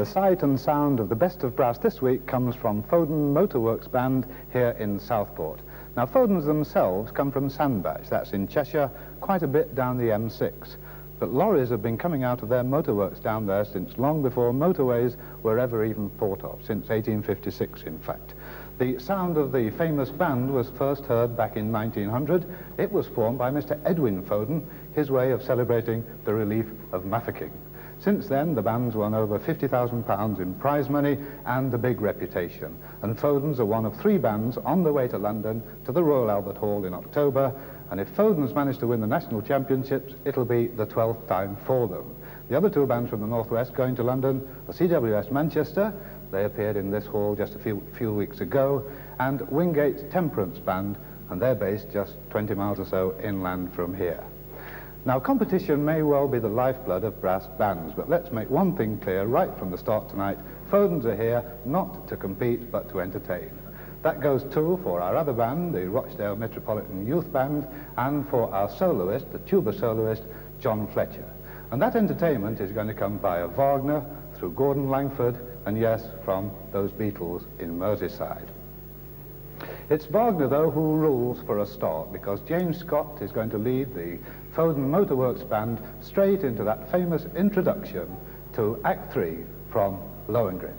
the sight and sound of the best of brass this week comes from Foden Motorworks Band here in Southport. Now, Fodens themselves come from Sandbach, that's in Cheshire, quite a bit down the M6. But lorries have been coming out of their motorworks down there since long before motorways were ever even thought of, since 1856, in fact. The sound of the famous band was first heard back in 1900. It was formed by Mr. Edwin Foden, his way of celebrating the relief of Mafeking. Since then, the band's won over £50,000 in prize money and a big reputation. And Fodens are one of three bands on the way to London to the Royal Albert Hall in October. And if Fodens manage to win the national championships, it'll be the 12th time for them. The other two bands from the Northwest going to London are CWS Manchester, they appeared in this hall just a few, few weeks ago, and Wingates Temperance Band, and they're based just 20 miles or so inland from here. Now, competition may well be the lifeblood of brass bands, but let's make one thing clear right from the start tonight. Fodens are here not to compete, but to entertain. That goes too for our other band, the Rochdale Metropolitan Youth Band, and for our soloist, the tuba soloist, John Fletcher. And that entertainment is going to come via Wagner, through Gordon Langford, and yes, from those Beatles in Merseyside. It's Wagner, though, who rules for a start, because James Scott is going to lead the Foden Motorworks Band straight into that famous introduction to Act 3 from Lohengrin.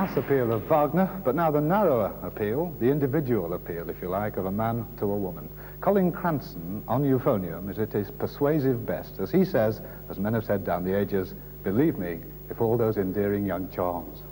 Mass appeal of Wagner, but now the narrower appeal, the individual appeal, if you like, of a man to a woman. Colin Cranston on euphonium is at his persuasive best, as he says, as men have said down the ages, believe me, if all those endearing young charms.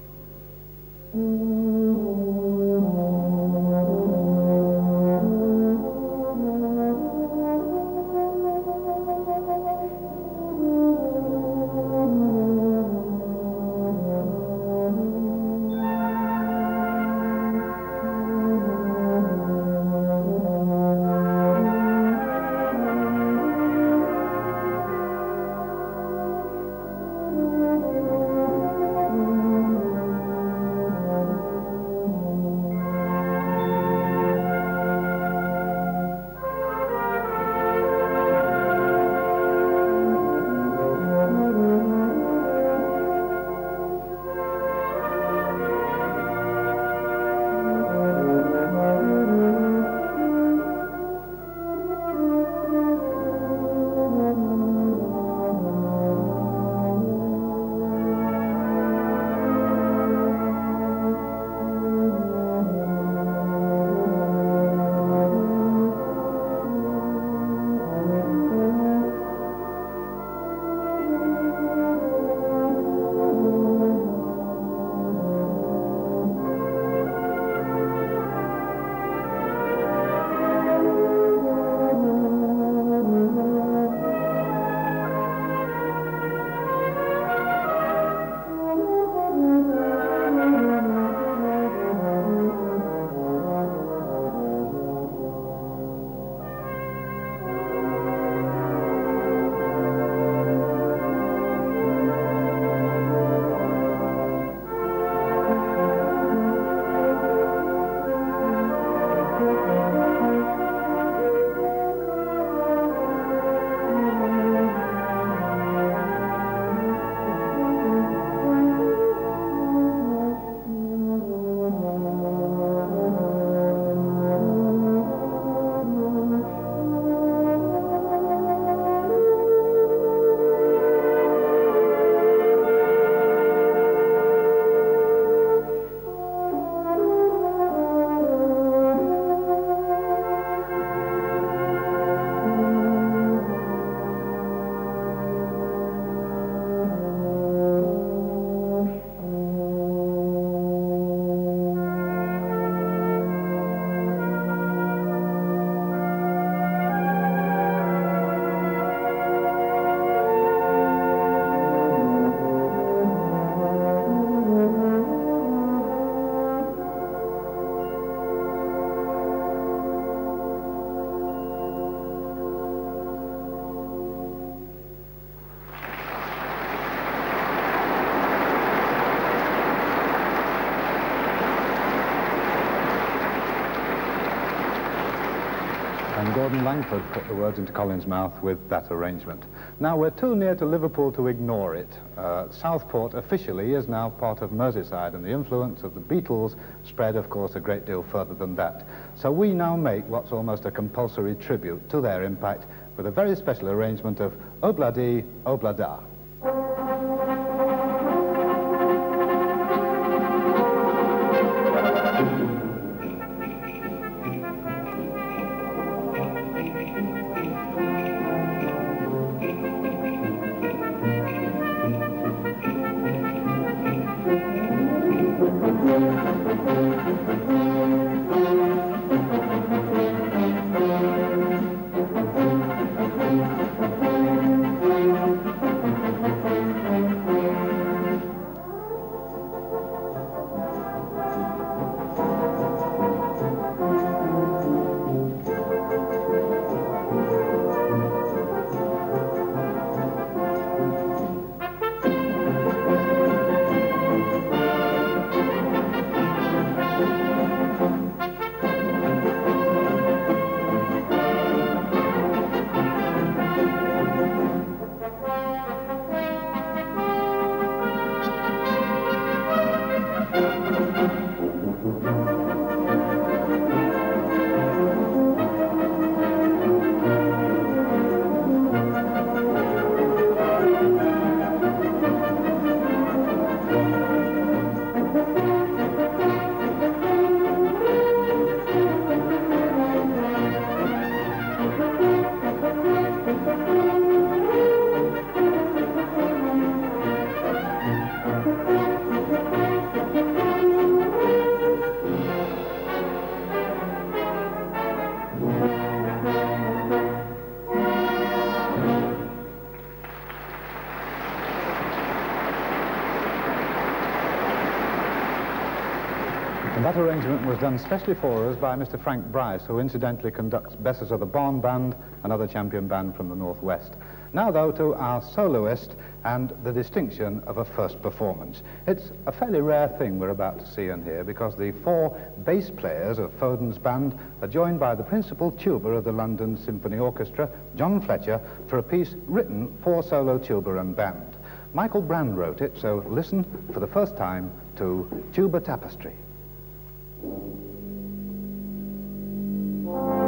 Gordon Langford put the words into Colin's mouth with that arrangement. Now, we're too near to Liverpool to ignore it. Uh, Southport officially is now part of Merseyside, and the influence of the Beatles spread, of course, a great deal further than that. So we now make what's almost a compulsory tribute to their impact with a very special arrangement of Ob-La-Di, Ob-La-Da. Was done specially for us by Mr. Frank Bryce, who incidentally conducts Besses of the Barn Band, another champion band from the Northwest. Now, though, to our soloist and the distinction of a first performance. It's a fairly rare thing we're about to see and hear because the four bass players of Foden's band are joined by the principal tuba of the London Symphony Orchestra, John Fletcher, for a piece written for solo tuba and band. Michael Brand wrote it, so listen for the first time to Tuba Tapestry. Thank you.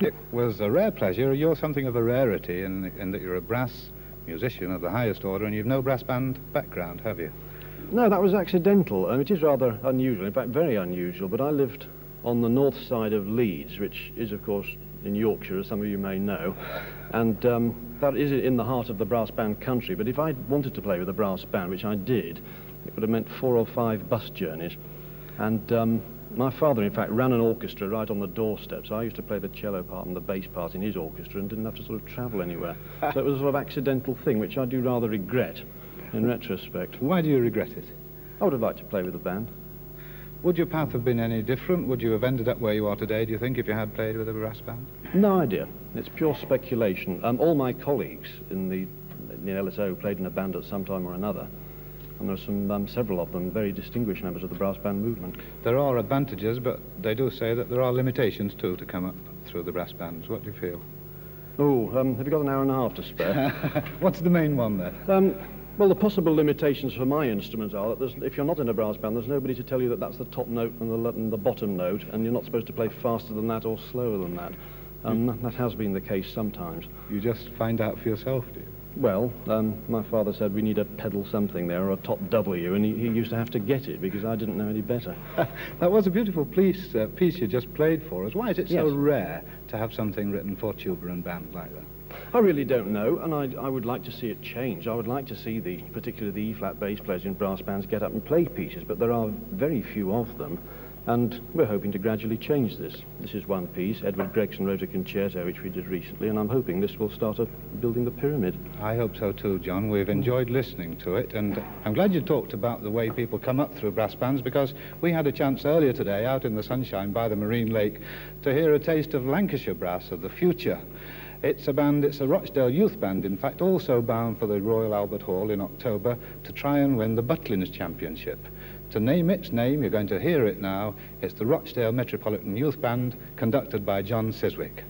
It was a rare pleasure. You're something of a rarity in, in that you're a brass musician of the highest order, and you've no brass band background, have you? No, that was accidental. Um, it is rather unusual, in fact, very unusual. But I lived on the north side of Leeds, which is, of course, in Yorkshire, as some of you may know. And um, that is in the heart of the brass band country. But if I wanted to play with a brass band, which I did, it would have meant four or five bus journeys. And um, my father, in fact, ran an orchestra right on the doorstep, so I used to play the cello part and the bass part in his orchestra and didn't have to sort of travel anywhere. so it was a sort of accidental thing, which I do rather regret in retrospect. Why do you regret it? I would have liked to play with the band. Would your path have been any different? Would you have ended up where you are today, do you think, if you had played with a brass band? No idea. It's pure speculation. Um, all my colleagues in the, in the LSO played in a band at some time or another. And there are some, um, several of them very distinguished members of the brass band movement. There are advantages, but they do say that there are limitations too to come up through the brass bands. What do you feel? Oh, um, have you got an hour and a half to spare? What's the main one then? Um, well, the possible limitations for my instrument are that if you're not in a brass band, there's nobody to tell you that that's the top note and the, and the bottom note, and you're not supposed to play faster than that or slower than that. Um, mm. That has been the case sometimes. You just find out for yourself, do you? Well, um, my father said we need a pedal something there, or a top W, and he, he used to have to get it because I didn't know any better. that was a beautiful piece, uh, piece you just played for us. Why is it yes. so rare to have something written for tuba and band like that? I really don't know, and I, I would like to see it change. I would like to see the, particularly the E-flat bass players in brass bands get up and play pieces, but there are very few of them. And we're hoping to gradually change this. This is one piece. Edward Gregson wrote a concerto, which we did recently, and I'm hoping this will start up building the pyramid. I hope so too, John. We've enjoyed listening to it, and I'm glad you talked about the way people come up through brass bands, because we had a chance earlier today, out in the sunshine by the Marine Lake, to hear a taste of Lancashire brass of the future. It's a band, it's a Rochdale youth band, in fact, also bound for the Royal Albert Hall in October to try and win the Butlins Championship. To name its name, you're going to hear it now, it's the Rochdale Metropolitan Youth Band, conducted by John Siswick.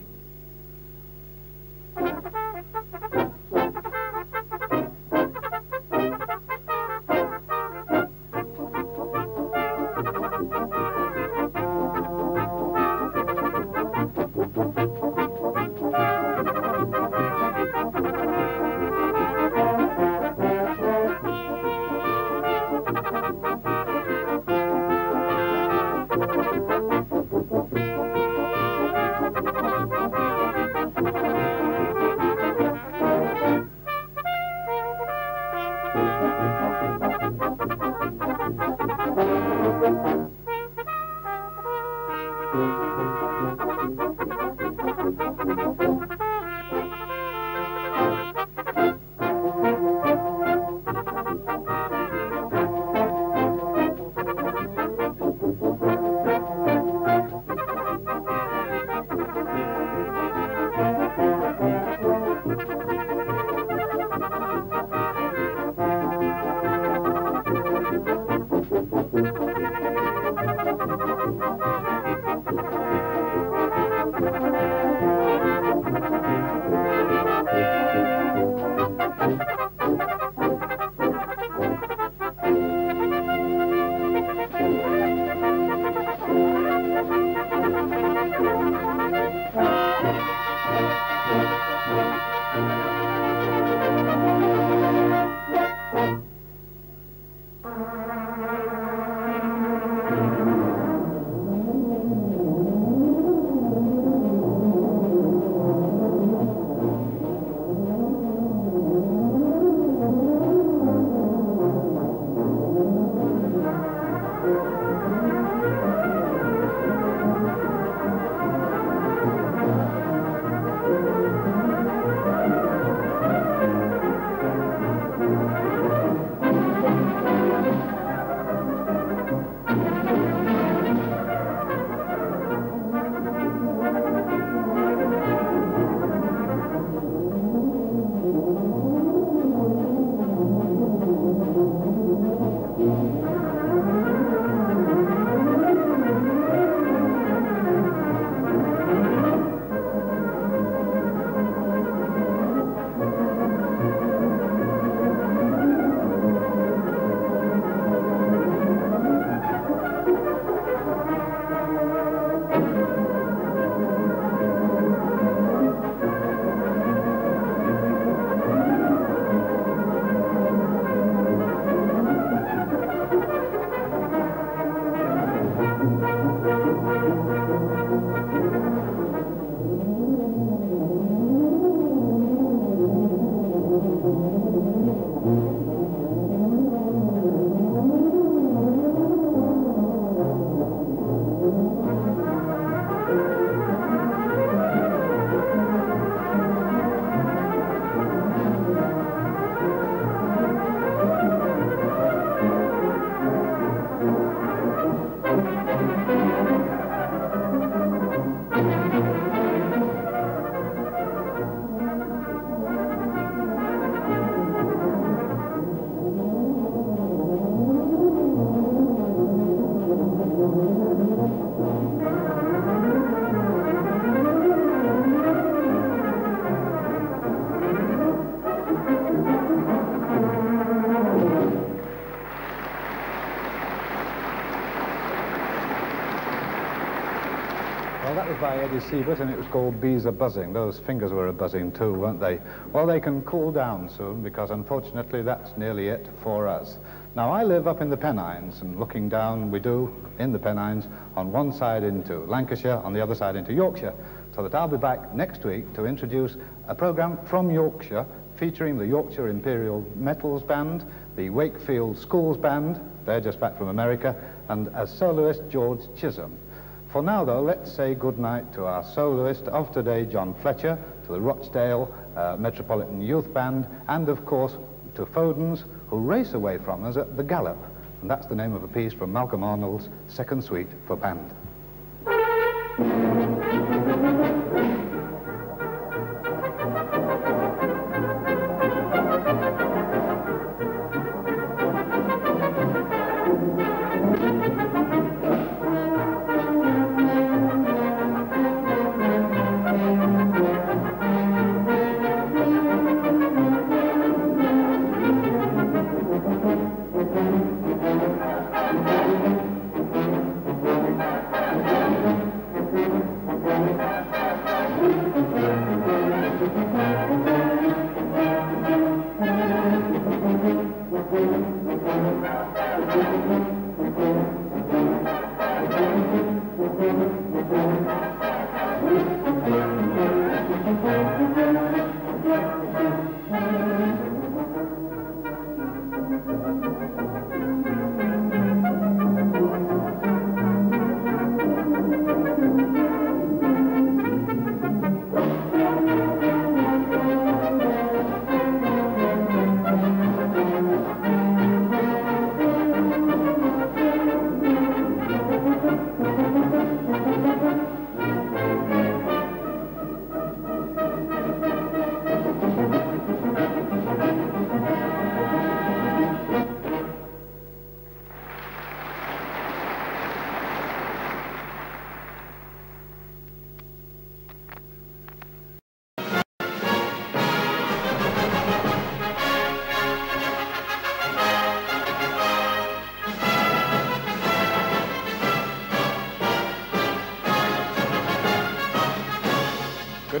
By Eddie Siebert and it was called Bees Are Buzzing. Those fingers were a buzzing too, weren't they? Well, they can cool down soon because unfortunately that's nearly it for us. Now, I live up in the Pennines and looking down, we do, in the Pennines, on one side into Lancashire, on the other side into Yorkshire, so that I'll be back next week to introduce a programme from Yorkshire featuring the Yorkshire Imperial Metals Band, the Wakefield Schools Band, they're just back from America, and as soloist George Chisholm. For now, though, let's say good night to our soloist of today, John Fletcher, to the Rochdale uh, Metropolitan Youth Band, and of course to Foden's, who race away from us at the Gallop. And that's the name of a piece from Malcolm Arnold's Second Suite for Band.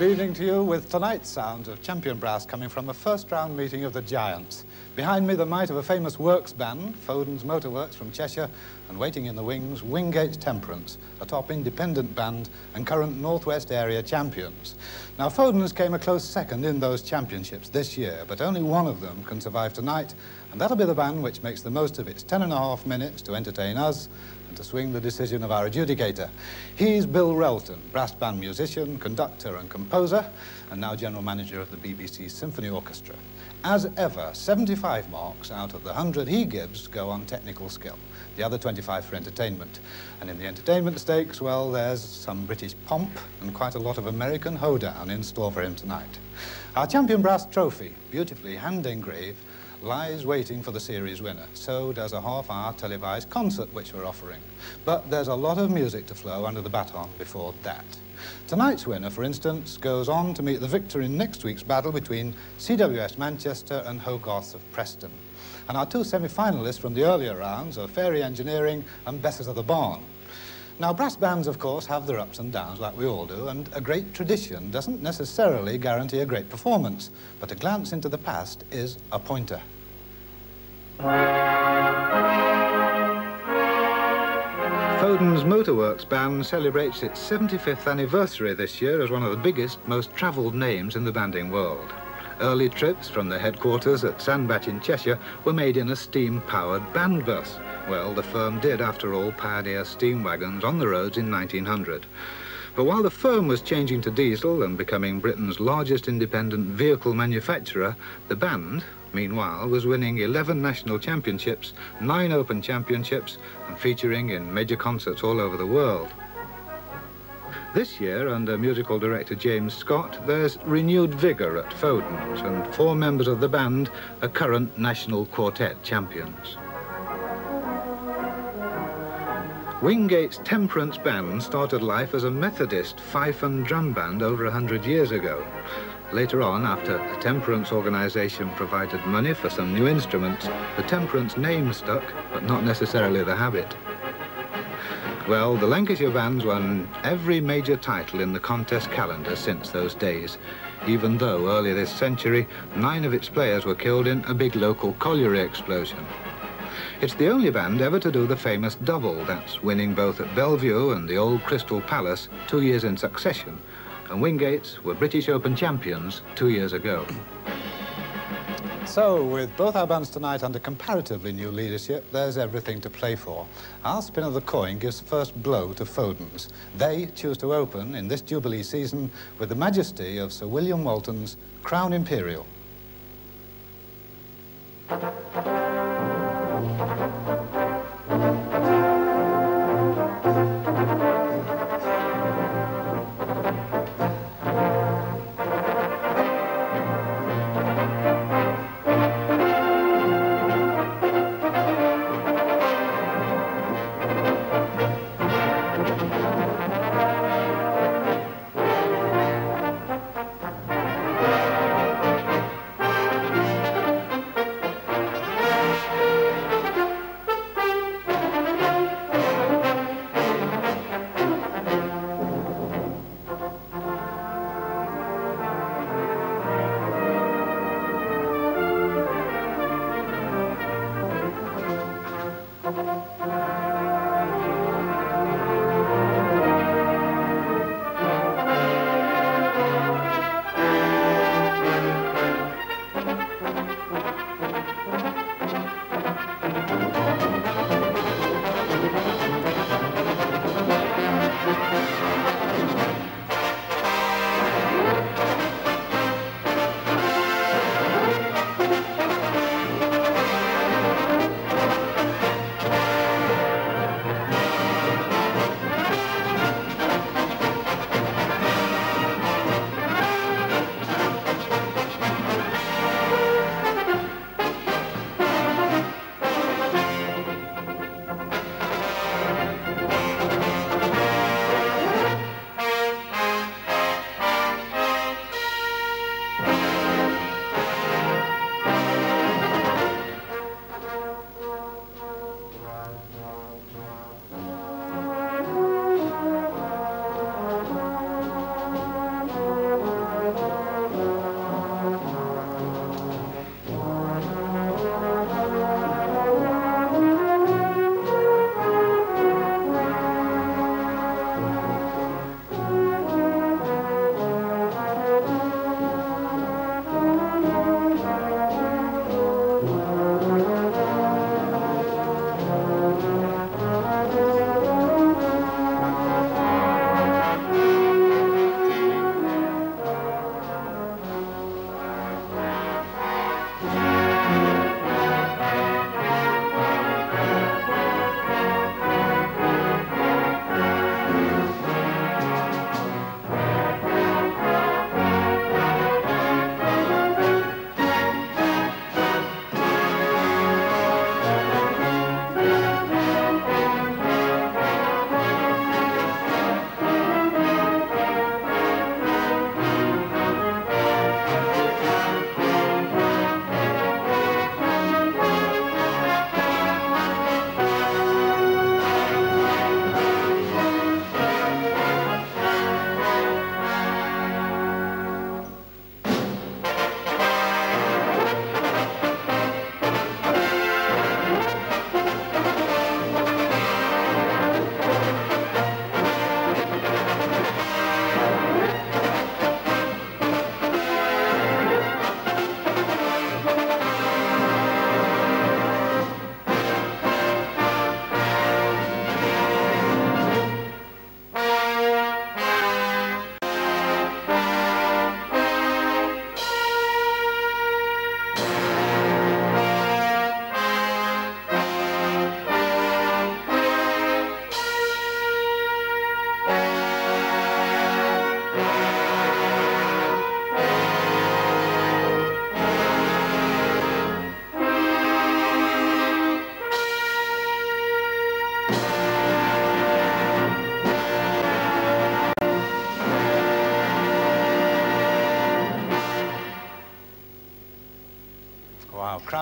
Evening to you with tonight's sounds of champion brass coming from a first round meeting of the Giants. Behind me, the might of a famous works band, Foden's Motorworks from Cheshire, and waiting in the wings, Wingate Temperance, a top independent band and current Northwest area champions. Now, Foden's came a close second in those championships this year, but only one of them can survive tonight, and that'll be the band which makes the most of its ten and a half minutes to entertain us to swing the decision of our adjudicator. He's Bill Relton, brass band musician, conductor and composer, and now general manager of the BBC Symphony Orchestra. As ever, 75 marks out of the 100 he gives go on technical skill, the other 25 for entertainment. And in the entertainment stakes, well, there's some British pomp and quite a lot of American hoedown in store for him tonight. Our champion brass trophy, beautifully hand-engraved, lies waiting for the series winner. So does a half-hour televised concert which we're offering. But there's a lot of music to flow under the baton before that. Tonight's winner, for instance, goes on to meet the victor in next week's battle between CWS Manchester and Hogarth of Preston. And our two semi-finalists from the earlier rounds are Fairey Engineering and Besses of the Barn. Now, brass bands, of course, have their ups and downs, like we all do, and a great tradition doesn't necessarily guarantee a great performance, but a glance into the past is a pointer. Foden's Motorworks band celebrates its 75th anniversary this year as one of the biggest, most travelled names in the banding world. Early trips from the headquarters at Sandbach in Cheshire were made in a steam-powered band bus. Well, the firm did, after all, pioneer steam wagons on the roads in 1900. But while the firm was changing to diesel and becoming Britain's largest independent vehicle manufacturer, the band, meanwhile, was winning 11 national championships, 9 open championships, and featuring in major concerts all over the world. This year, under musical director James Scott, there's renewed vigour at Foden's, and four members of the band are current national quartet champions. Wingates Temperance Band started life as a Methodist fife and drum band over a hundred years ago. Later on, after a temperance organisation provided money for some new instruments, the temperance name stuck, but not necessarily the habit. Well, the Lancashire bands won every major title in the contest calendar since those days, even though earlier this century, nine of its players were killed in a big local colliery explosion. It's the only band ever to do the famous double, that's winning both at Belle Vue and the old Crystal Palace two years in succession. And Wingates were British Open champions two years ago. So, with both our bands tonight under comparatively new leadership, there's everything to play for. Our spin of the coin gives first blow to Foden's. They choose to open in this Jubilee season with the majesty of Sir William Walton's Crown Imperial.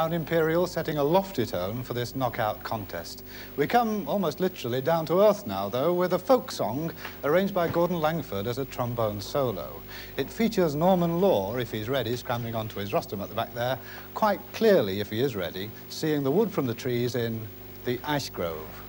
Crown Imperial setting a lofty tone for this knockout contest. We come almost literally down to earth now, though, with a folk song arranged by Gordon Langford as a trombone solo. It features Norman Law, if he's ready, scrambling onto his rostrum at the back there, quite clearly, if he is ready, seeing the wood from the trees in The Ash Grove.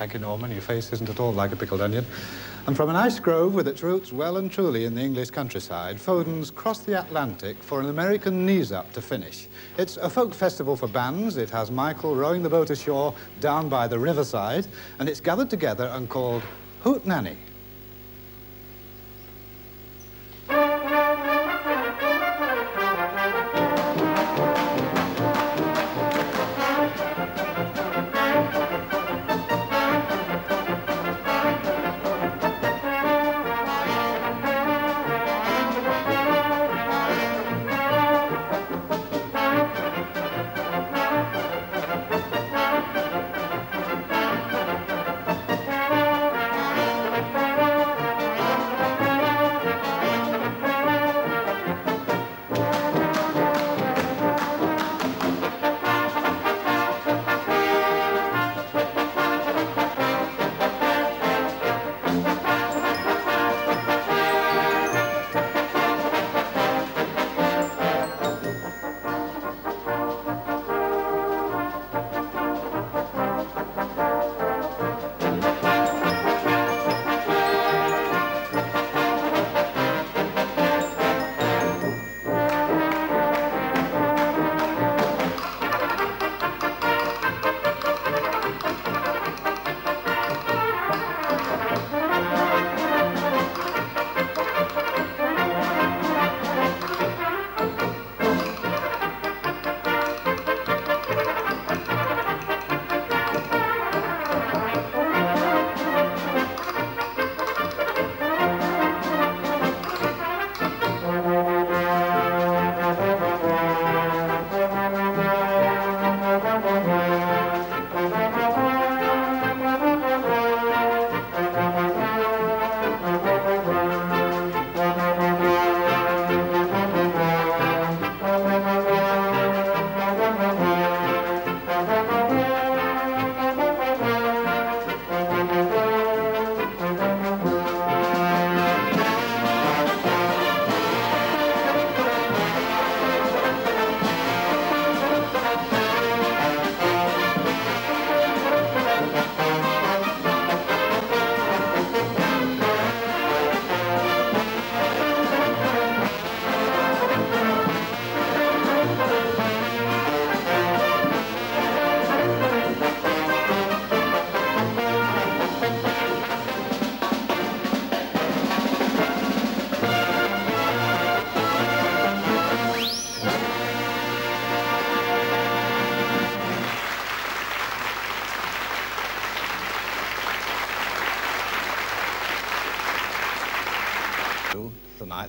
Thank you, Norman. Your face isn't at all like a pickled onion. And from an ice grove with its roots well and truly in the English countryside, Foden's crossed the Atlantic for an American knees-up to finish. It's a folk festival for bands. It has Michael rowing the boat ashore down by the riverside, and it's gathered together and called Hootenanny.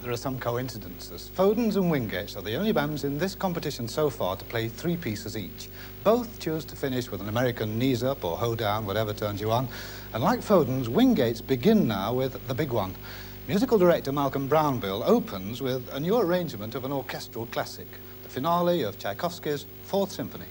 There are some coincidences. Foden's and Wingates are the only bands in this competition so far to play three pieces each. Both choose to finish with an American knees up or hoe down, whatever turns you on. And like Foden's, Wingates begin now with the big one. Musical director Malcolm Brownbill opens with a new arrangement of an orchestral classic, the finale of Tchaikovsky's Fourth Symphony.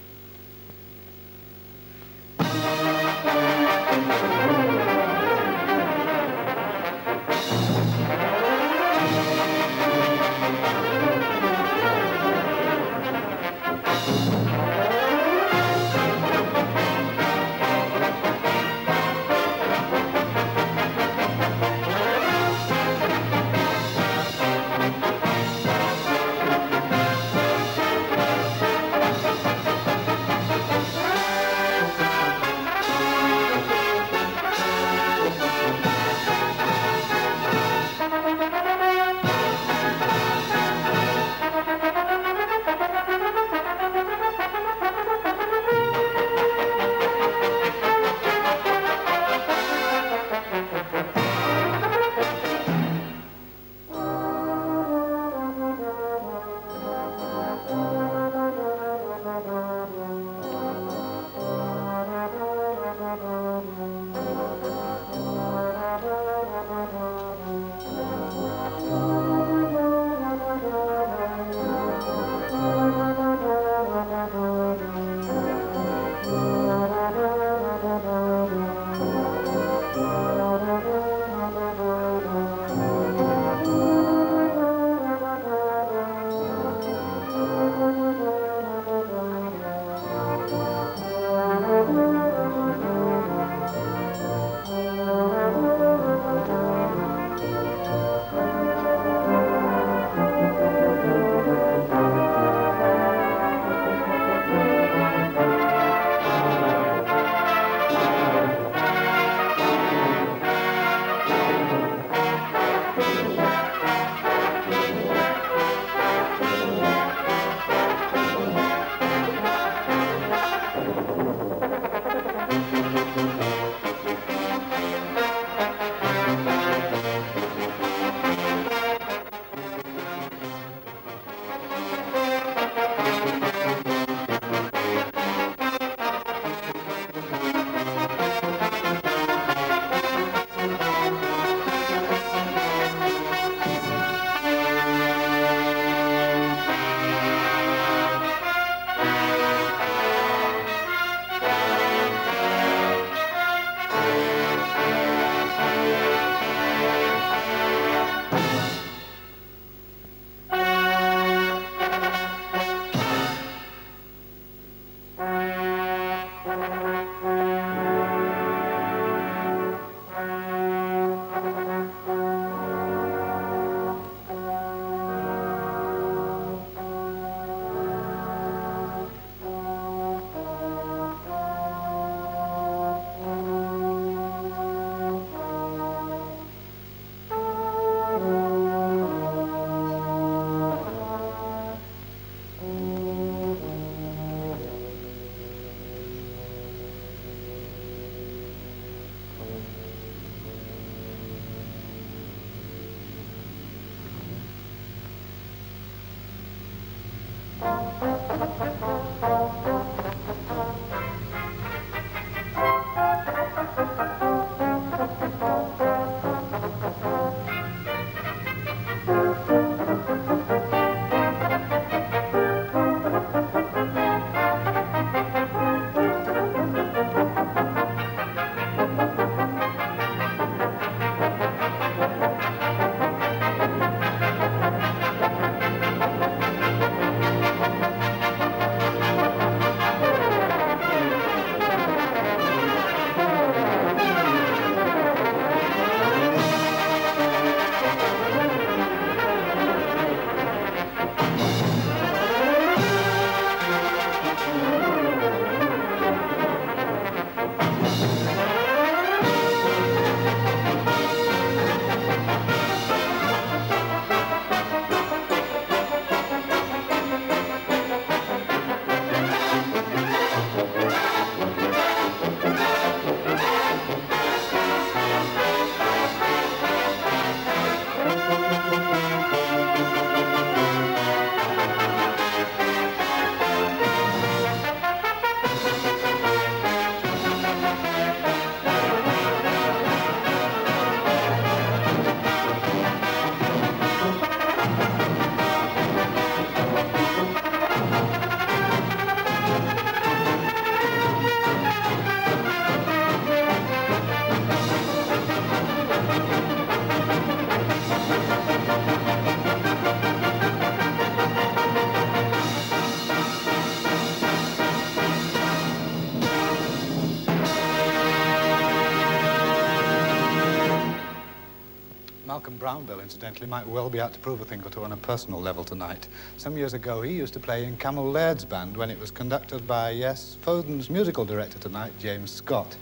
Brownbill, incidentally, might well be out to prove a thing or two on a personal level tonight. Some years ago, he used to play in Cammell Laird's band when it was conducted by, yes, Foden's musical director tonight, James Scott.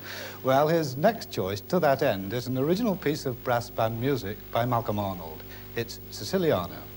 Well, his next choice to that end is an original piece of brass band music by Malcolm Arnold. It's Siciliano.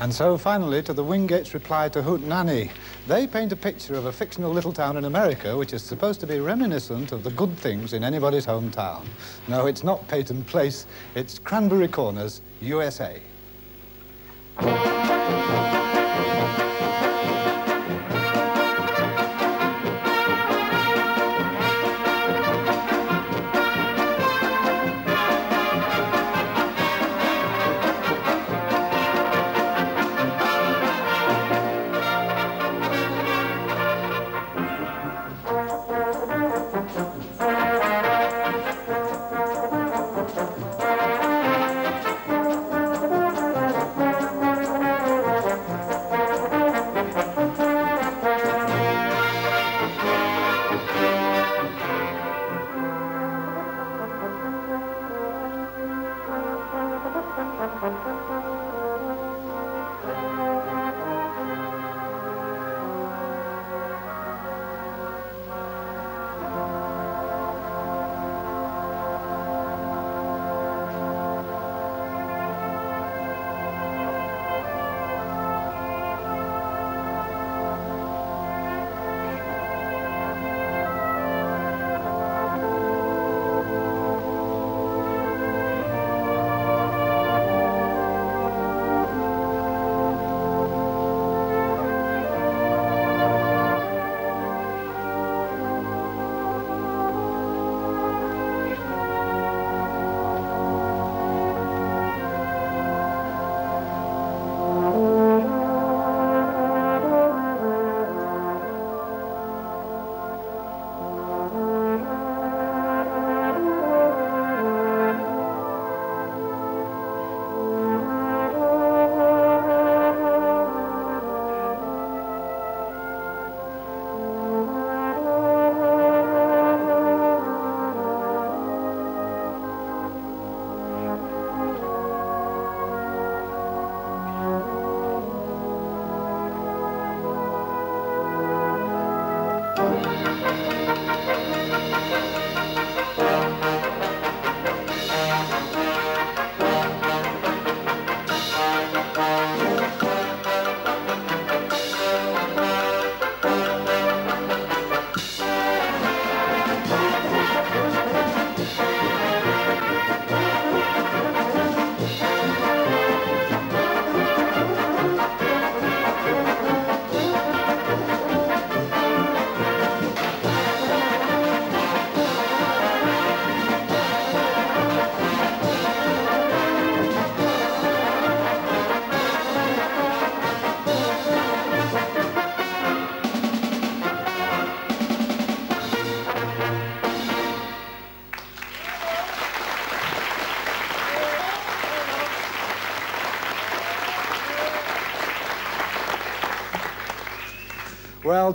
And so finally to the Wingates' reply to Hootenanny. They paint a picture of a fictional little town in America which is supposed to be reminiscent of the good things in anybody's hometown. No, it's not Peyton Place, it's Cranberry Corners, USA.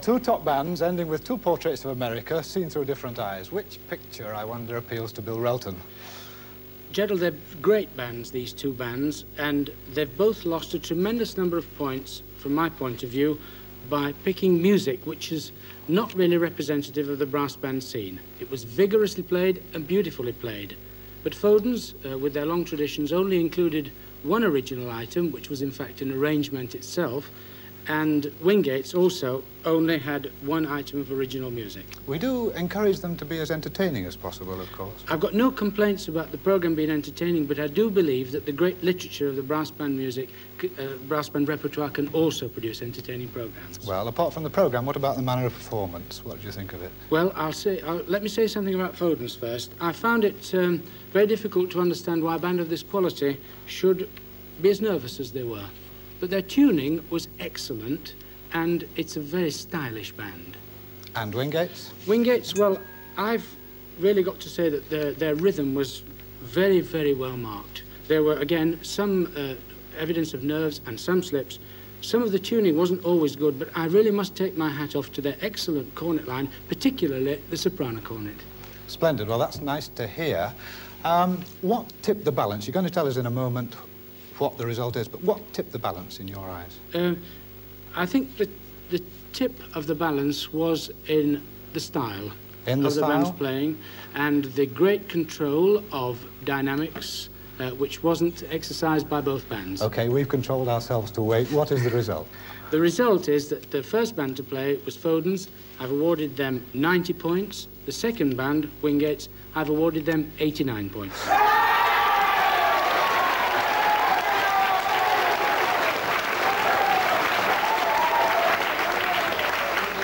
Two top bands ending with two portraits of America seen through different eyes. Which picture, I wonder, appeals to Bill Relton? Gerald, they're great bands, these two bands, and they've both lost a tremendous number of points, from my point of view, by picking music which is not really representative of the brass band scene. It was vigorously played and beautifully played. But Foden's, uh, with their long traditions, only included one original item, which was in fact an arrangement itself, and Wingates also only had one item of original music. We do encourage them to be as entertaining as possible, of course. I've got no complaints about the programme being entertaining, but I do believe that the great literature of the brass band music, uh, brass band repertoire can also produce entertaining programmes. Well, apart from the programme, what about the manner of performance? What do you think of it? Well, I'll say, I'll, let me say something about Foden's first. I found it um, very difficult to understand why a band of this quality should be as nervous as they were. But their tuning was excellent, and it's a very stylish band. And Wingates? Wingates, well, I've really got to say that their, their rhythm was very, very well marked. There were, again, some uh, evidence of nerves and some slips. Some of the tuning wasn't always good, but I really must take my hat off to their excellent cornet line, particularly the soprano cornet. Splendid. Well, that's nice to hear. Um, what tipped the balance? You're going to tell us in a moment what the result is, but what tipped the balance in your eyes? Uh, I think the, the tip of the balance was in the style in the of style? the band's playing and the great control of dynamics uh, which wasn't exercised by both bands. OK, we've controlled ourselves to wait. What is the result? the result is that the first band to play was Foden's. I've awarded them 90 points. The second band, Wingates, I've awarded them 89 points.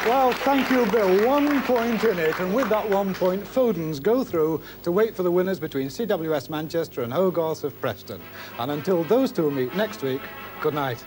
Well, thank you, Bill. One point in it, and with that one point, Foden's go through to wait for the winners between CWS Manchester and Hogarth of Preston. And until those two meet next week, good night.